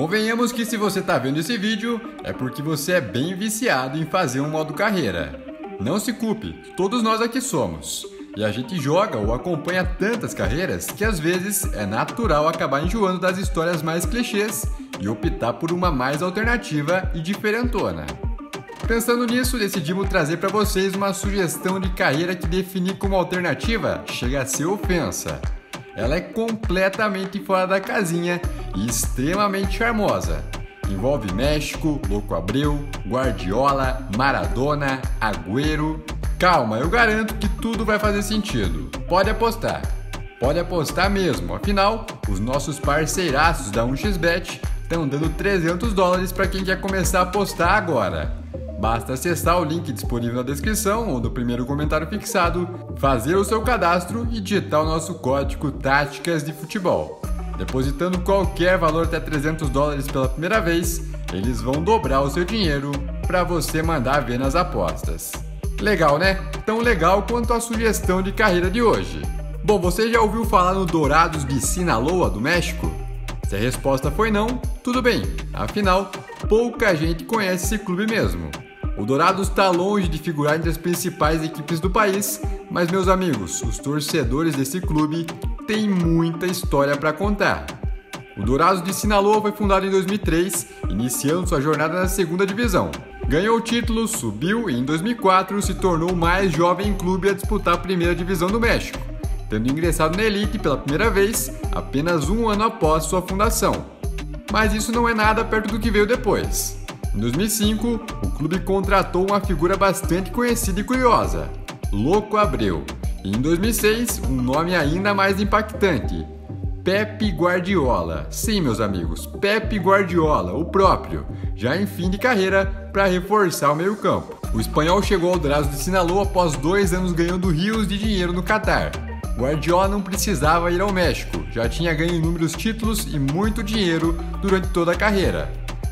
Convenhamos que se você está vendo esse vídeo, é porque você é bem viciado em fazer um modo carreira. Não se culpe, todos nós aqui somos. E a gente joga ou acompanha tantas carreiras que às vezes é natural acabar enjoando das histórias mais clichês e optar por uma mais alternativa e diferentona. Pensando nisso, decidimos trazer para vocês uma sugestão de carreira que definir como alternativa chega a ser ofensa. Ela é completamente fora da casinha e extremamente charmosa. Envolve México, Louco Abreu, Guardiola, Maradona, Agüero. Calma, eu garanto que tudo vai fazer sentido. Pode apostar. Pode apostar mesmo, afinal, os nossos parceiraços da 1xBet estão dando 300 dólares para quem quer começar a apostar agora. Basta acessar o link disponível na descrição ou no primeiro comentário fixado, fazer o seu cadastro e digitar o nosso código Táticas de Futebol. Depositando qualquer valor até 300 dólares pela primeira vez, eles vão dobrar o seu dinheiro para você mandar ver nas apostas. Legal, né? Tão legal quanto a sugestão de carreira de hoje. Bom, você já ouviu falar no Dourados de Sinaloa, do México? Se a resposta foi não, tudo bem, afinal, pouca gente conhece esse clube mesmo. O Dourados está longe de figurar entre as principais equipes do país, mas meus amigos, os torcedores desse clube têm muita história para contar. O Dourados de Sinaloa foi fundado em 2003, iniciando sua jornada na segunda divisão. Ganhou o título, subiu e em 2004 se tornou o mais jovem clube a disputar a primeira divisão do México, tendo ingressado na elite pela primeira vez apenas um ano após sua fundação. Mas isso não é nada perto do que veio depois. Em 2005, o clube contratou uma figura bastante conhecida e curiosa, Louco Abreu. E em 2006, um nome ainda mais impactante, Pepe Guardiola. Sim, meus amigos, Pepe Guardiola, o próprio, já em fim de carreira para reforçar o meio-campo. O espanhol chegou ao Dourados de Sinaloa após dois anos ganhando rios de dinheiro no Catar. Guardiola não precisava ir ao México, já tinha ganho inúmeros títulos e muito dinheiro durante toda a carreira.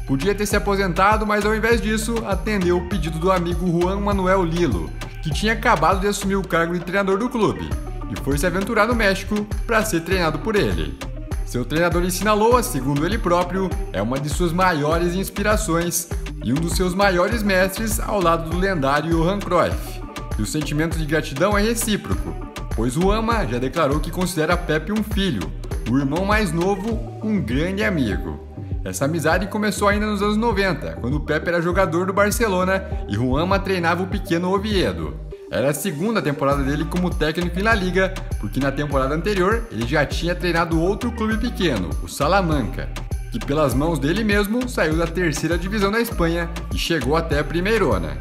Podia ter se aposentado, mas ao invés disso, atendeu o pedido do amigo Juan Manuel Lilo, que tinha acabado de assumir o cargo de treinador do clube, e foi se aventurar no México para ser treinado por ele. Seu treinador em Sinaloa, segundo ele próprio, é uma de suas maiores inspirações e um dos seus maiores mestres ao lado do lendário Johan Cruyff. E o sentimento de gratidão é recíproco, pois o ama já declarou que considera Pepe um filho, o irmão mais novo, um grande amigo. Essa amizade começou ainda nos anos 90, quando Pepe era jogador do Barcelona e Juanma treinava o pequeno Oviedo. Era a segunda temporada dele como técnico na liga, porque na temporada anterior ele já tinha treinado outro clube pequeno, o Salamanca, que pelas mãos dele mesmo saiu da terceira divisão da Espanha e chegou até a primeirona.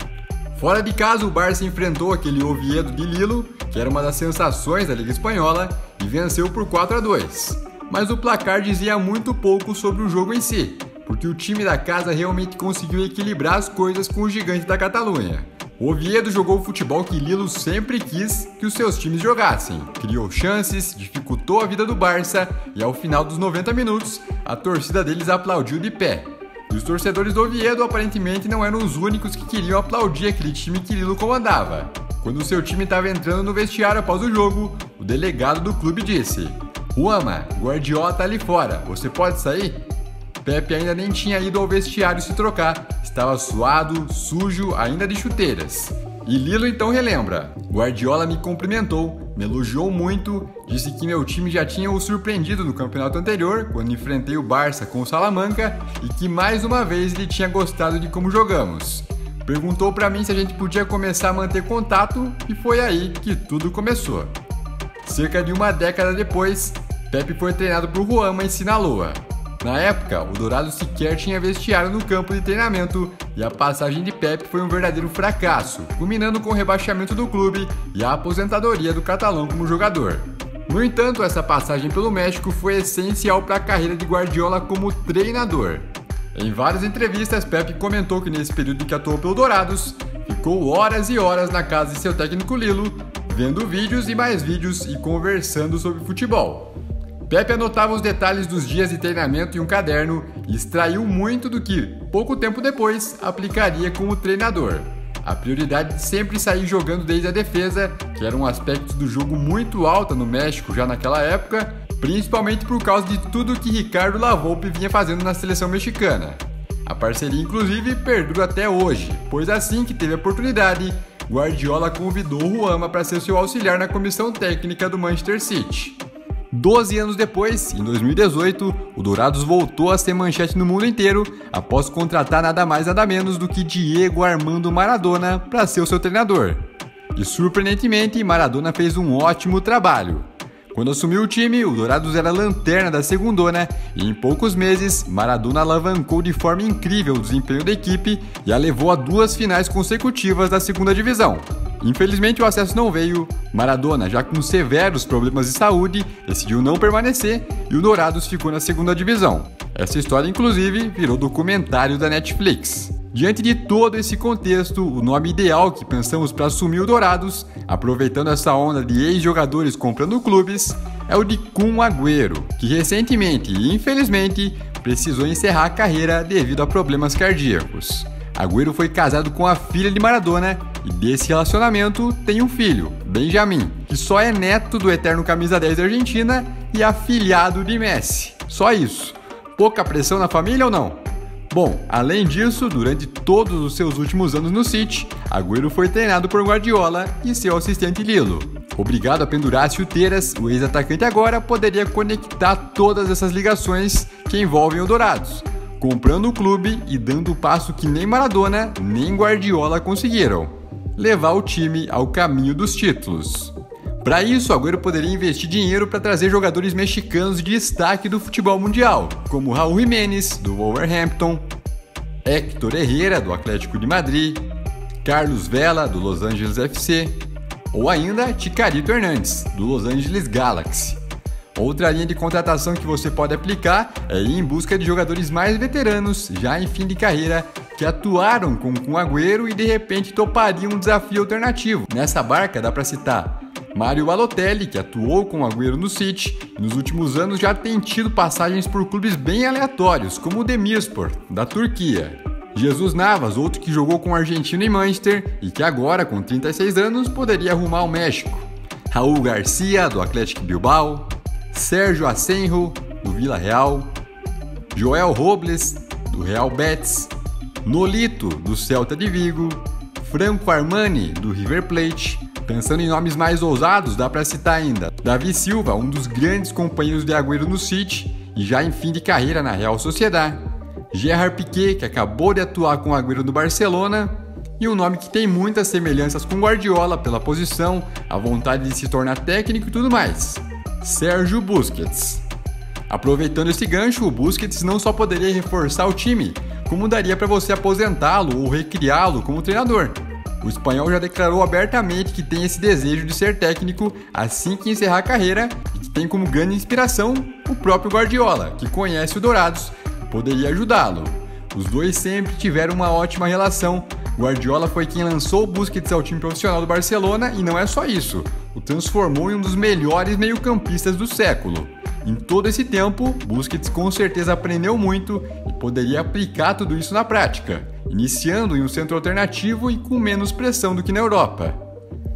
Fora de casa, o Barça enfrentou aquele Oviedo de Lilo, que era uma das sensações da Liga Espanhola, e venceu por 4 a 2 mas o placar dizia muito pouco sobre o jogo em si, porque o time da casa realmente conseguiu equilibrar as coisas com o gigante da Catalunha. Oviedo jogou o futebol que Lilo sempre quis que os seus times jogassem, criou chances, dificultou a vida do Barça e ao final dos 90 minutos, a torcida deles aplaudiu de pé. E os torcedores do Oviedo aparentemente não eram os únicos que queriam aplaudir aquele time que Lilo comandava. Quando seu time estava entrando no vestiário após o jogo, o delegado do clube disse: Juama, Guardiola tá ali fora, você pode sair? Pepe ainda nem tinha ido ao vestiário se trocar, estava suado, sujo, ainda de chuteiras. E Lilo então relembra: Guardiola me cumprimentou, me elogiou muito, disse que meu time já tinha o surpreendido no campeonato anterior, quando enfrentei o Barça com o Salamanca, e que mais uma vez ele tinha gostado de como jogamos. Perguntou para mim se a gente podia começar a manter contato e foi aí que tudo começou. Cerca de uma década depois, Pepe foi treinado por Juanma em Sinaloa. Na época, o Dourado sequer tinha vestiário no campo de treinamento e a passagem de Pepe foi um verdadeiro fracasso, culminando com o rebaixamento do clube e a aposentadoria do catalão como jogador. No entanto, essa passagem pelo México foi essencial para a carreira de Guardiola como treinador. Em várias entrevistas, Pepe comentou que nesse período que atuou pelo Dourados, ficou horas e horas na casa de seu técnico Lilo, vendo vídeos e mais vídeos e conversando sobre futebol. Pepe anotava os detalhes dos dias de treinamento em um caderno e extraiu muito do que, pouco tempo depois, aplicaria como treinador. A prioridade de sempre sair jogando desde a defesa, que era um aspecto do jogo muito alta no México já naquela época, principalmente por causa de tudo que Ricardo Lavolpe vinha fazendo na seleção mexicana. A parceria, inclusive, perdura até hoje, pois assim que teve a oportunidade, Guardiola convidou Ruama para ser seu auxiliar na comissão técnica do Manchester City. Doze anos depois, em 2018, o Dourados voltou a ser manchete no mundo inteiro após contratar nada mais nada menos do que Diego Armando Maradona para ser o seu treinador. E surpreendentemente, Maradona fez um ótimo trabalho. Quando assumiu o time, o Dourados era lanterna da segundona e em poucos meses, Maradona alavancou de forma incrível o desempenho da equipe e a levou a duas finais consecutivas da segunda divisão. Infelizmente o acesso não veio, Maradona, já com severos problemas de saúde, decidiu não permanecer e o Dourados ficou na segunda divisão. Essa história, inclusive, virou documentário da Netflix. Diante de todo esse contexto, o nome ideal que pensamos para assumir o Dourados, aproveitando essa onda de ex-jogadores comprando clubes, é o de Kun Agüero, que recentemente e infelizmente precisou encerrar a carreira devido a problemas cardíacos. Agüero foi casado com a filha de Maradona e desse relacionamento tem um filho, Benjamin, que só é neto do eterno camisa 10 da Argentina e afilhado de Messi. Só isso. Pouca pressão na família ou não? Bom, além disso, durante todos os seus últimos anos no City, Agüero foi treinado por Guardiola e seu assistente Lilo. Obrigado a pendurar as chuteiras, o ex-atacante agora poderia conectar todas essas ligações que envolvem o Dourados, comprando o clube e dando o passo que nem Maradona nem Guardiola conseguiram: levar o time ao caminho dos títulos. Para isso, Agüero poderia investir dinheiro para trazer jogadores mexicanos de destaque do futebol mundial, como Raul Jiménez, do Wolverhampton, Héctor Herrera, do Atlético de Madrid, Carlos Vela, do Los Angeles FC, ou ainda Ticarito Hernandes, do Los Angeles Galaxy. Outra linha de contratação que você pode aplicar é ir em busca de jogadores mais veteranos, já em fim de carreira, que atuaram com o Agüero e de repente topariam um desafio alternativo. Nessa barca dá para citar Mário Balotelli, que atuou com o Agüero no City, nos últimos anos já tem tido passagens por clubes bem aleatórios, como o Demirspor, da Turquia. Jesus Navas, outro que jogou com o Argentina em Manchester e que agora, com 36 anos, poderia arrumar o México. Raul Garcia, do Atlético Bilbao. Sérgio Asenjo, do Vila Real. Joel Robles, do Real Betis. Nolito, do Celta de Vigo. Franco Armani, do River Plate. Pensando em nomes mais ousados, dá para citar ainda Davi Silva, um dos grandes companheiros de Agüero no City e já em fim de carreira na Real Sociedade. Gerard Piquet, que acabou de atuar com Agüero no Barcelona, e um nome que tem muitas semelhanças com Guardiola pela posição, a vontade de se tornar técnico e tudo mais. Sérgio Busquets. Aproveitando esse gancho, o Busquets não só poderia reforçar o time, como daria para você aposentá-lo ou recriá-lo como treinador. O espanhol já declarou abertamente que tem esse desejo de ser técnico assim que encerrar a carreira e que tem como grande inspiração o próprio Guardiola, que conhece o Dourados poderia ajudá-lo. Os dois sempre tiveram uma ótima relação. Guardiola foi quem lançou o Busquets ao time profissional do Barcelona e não é só isso, o transformou em um dos melhores meio-campistas do século. Em todo esse tempo, Busquets com certeza aprendeu muito e poderia aplicar tudo isso na prática iniciando em um centro alternativo e com menos pressão do que na Europa.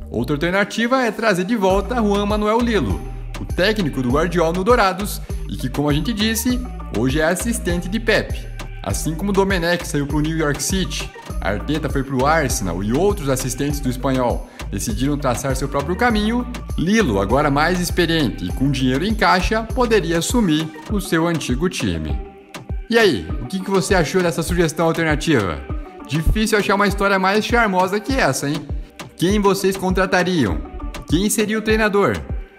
Outra alternativa é trazer de volta Juan Manuel Lilo, o técnico do Guardiola no Dourados e que, como a gente disse, hoje é assistente de Pep. Assim como Domenech saiu para o New York City, Arteta foi para o Arsenal e outros assistentes do espanhol decidiram traçar seu próprio caminho, Lilo, agora mais experiente e com dinheiro em caixa, poderia assumir o seu antigo time. E aí, o que, você achou dessa sugestão alternativa? Difícil achar uma história mais charmosa que essa, hein? Quem vocês contratariam? Quem seria o treinador?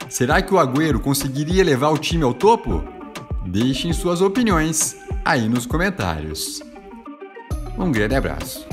Será que o Agüero conseguiria levar o time ao topo? Deixem suas opiniões aí nos comentários. Um grande abraço.